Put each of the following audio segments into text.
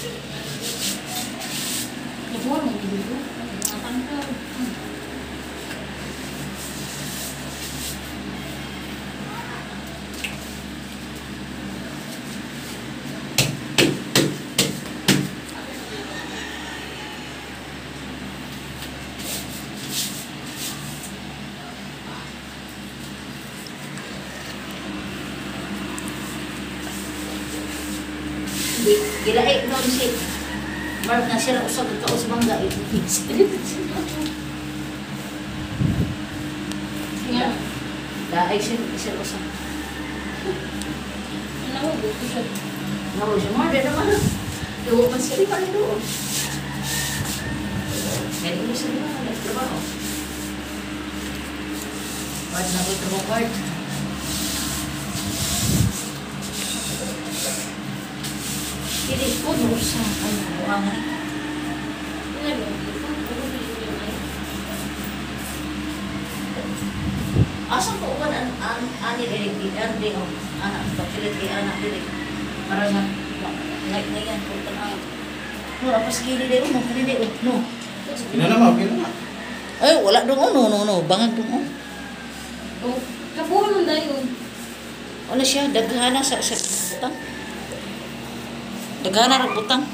The warm will be good. Gi- Gilaik noon si Mark na sila usap ka us mangga. Daay sila usap. Ano ko, siya. Nawa siya Mark na naman. Duwa man sila pa rin doon. Kaya hindi sila nagtrabaho. Mark na ko trabaho Mark. Hindi ko no sa yun? Asa ko ba an an ani diri di an di o anak papilit kay anak diri para sa like na yan kung tanaw. No, apas kini diri mo kini diri no. Ina naman, okay naman. Ay wala dong no no no bangag dong oh. Mo dahil yun. Ano siya daghana sa sa butang. Daghana ra butang.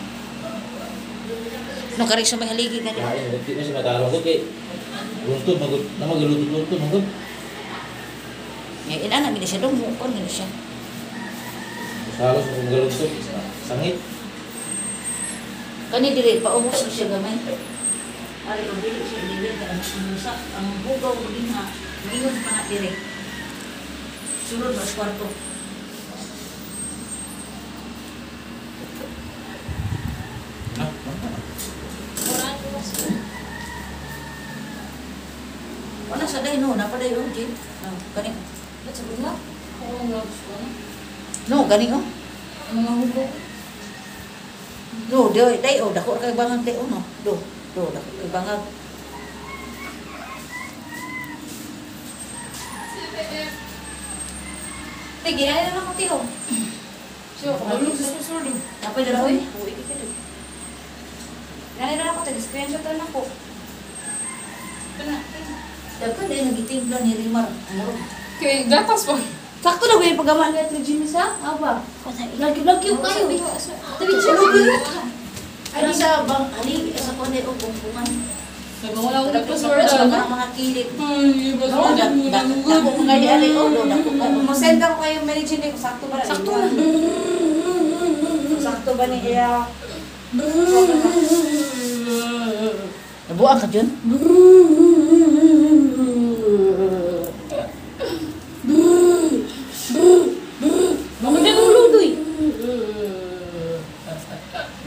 No kari sa may haligi Kaya yun, hindi na siya matarong ko kay Luntod, magod, na magalutod-lutod, magod. Ngay ina na gid siya dong mo kon gid siya. Salos mo magalutod, sangit. Kani diri pa umos siya gamay. Ari ko dili siya dili ka ang sumusa ang bugaw mo din ha. Ngayon pa na diri. Sulod mas kwarto. Na, na. Wala ko kasi. Wala sa day no, napaday oh, Jin. Oh, kani. Ba't sabi mo? Ako ang gusto ko na. No, gani oh. Ang mga hugo. Do, day, day oh, dako kay bangag day oh no. Do, do dako kay bangag. Tige, ayaw na ako tiho. So, ano sa susunod? Napay dala oy. Ngayon na ako, tag-screenshot na ako. Kana, Dagkan day nagitimpla ni Rimar. Ano? Kaya gatas pa. Sakto na ko yung paggawa niya at Jimmy sa? Aba. Lagi-lagi kayo. Tabi siya. Ano sa bang ali sa konde o bungkungan. Nagmamula ko na sa password. mga mga kilid. Ay, No, dak dak dako mga di ali oh, do dako ka. Masend ako kayo Mary Jane ko sakto ba na? Sakto na. Sakto ba ni iya? Nabuang ka dyan?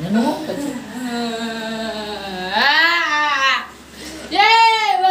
Nano,